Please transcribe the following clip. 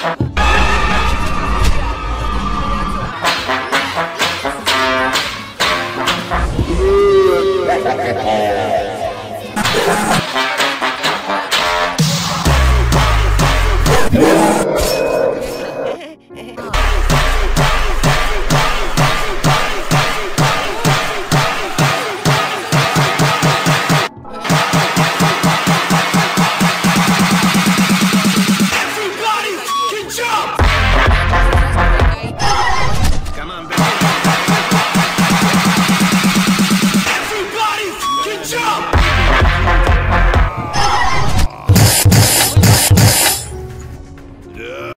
Yeah. Yeah.